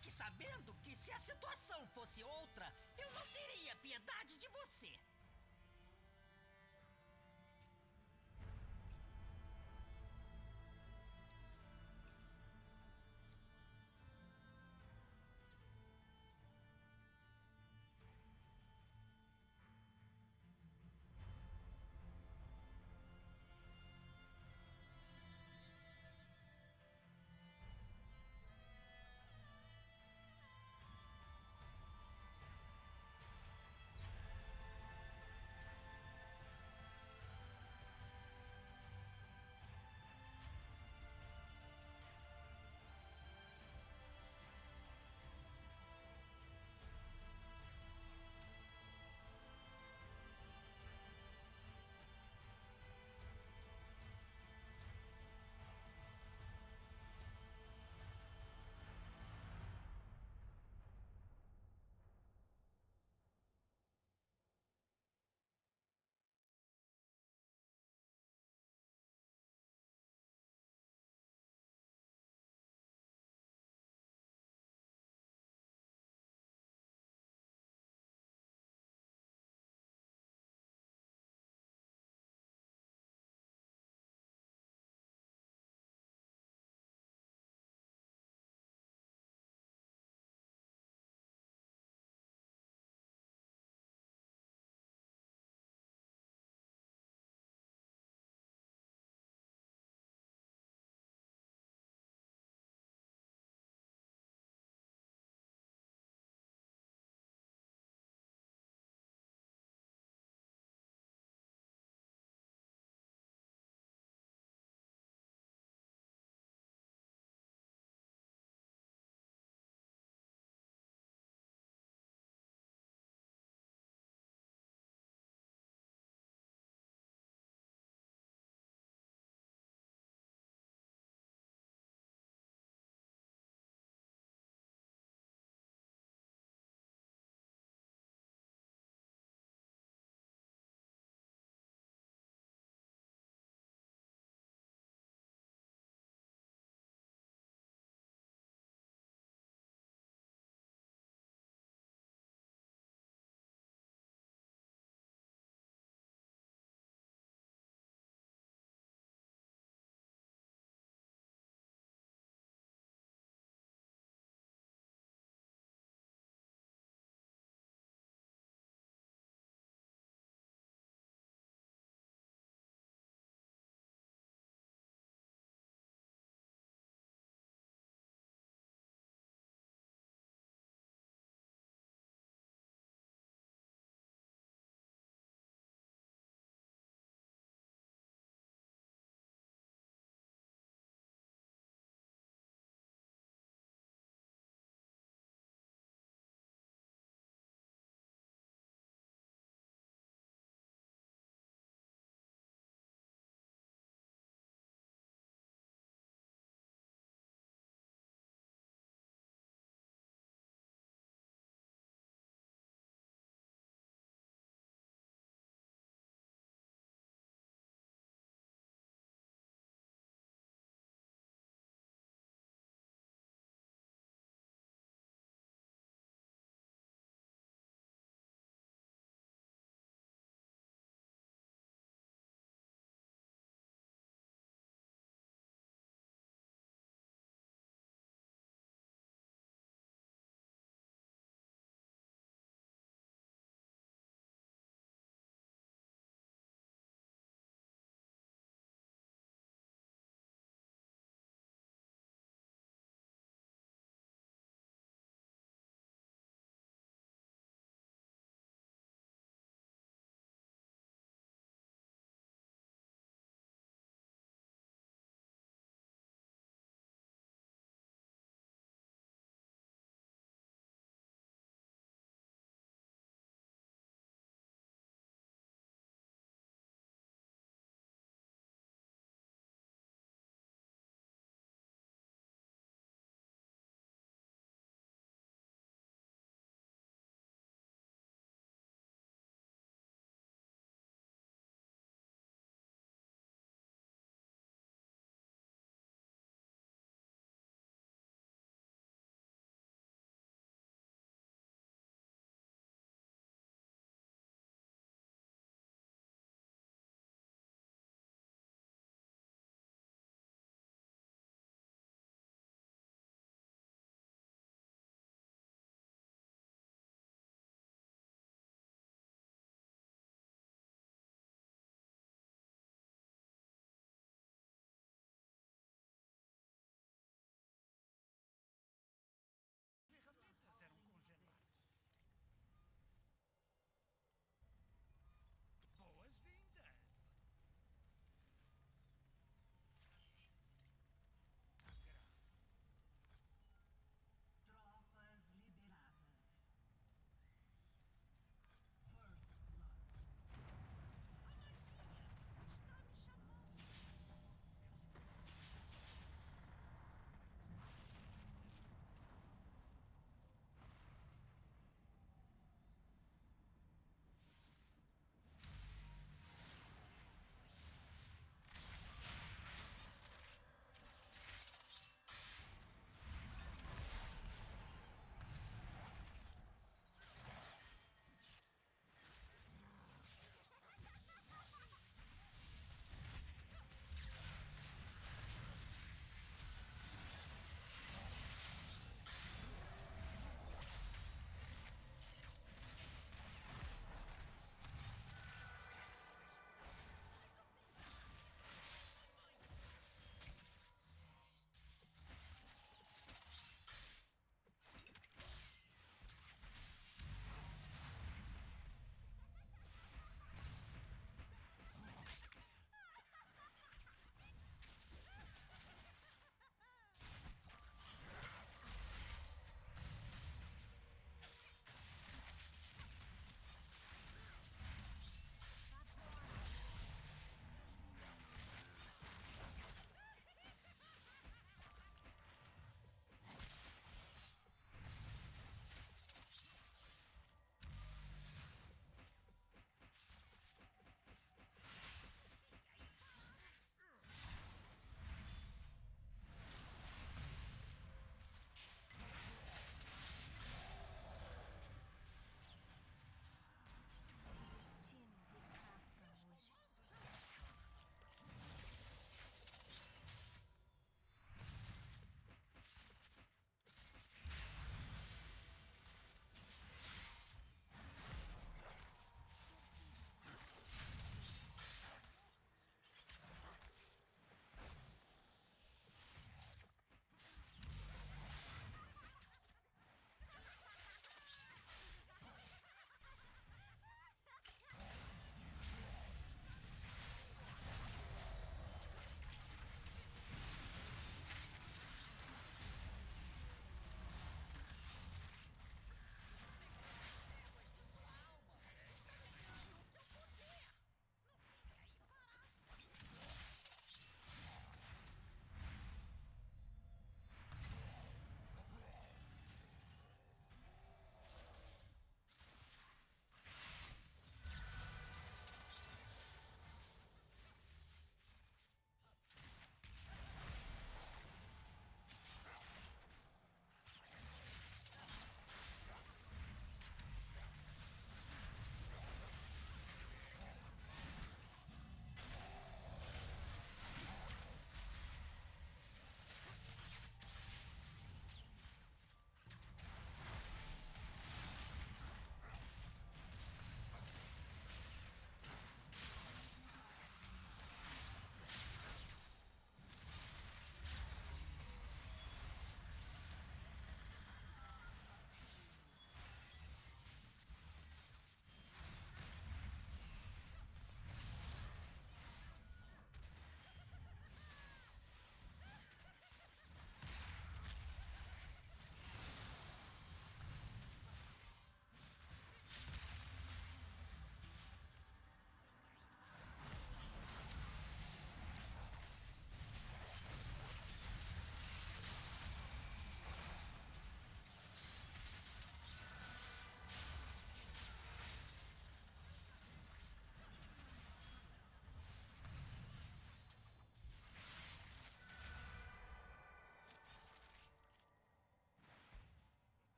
Fique sabendo que se a situação fosse outra, eu não teria piedade de você.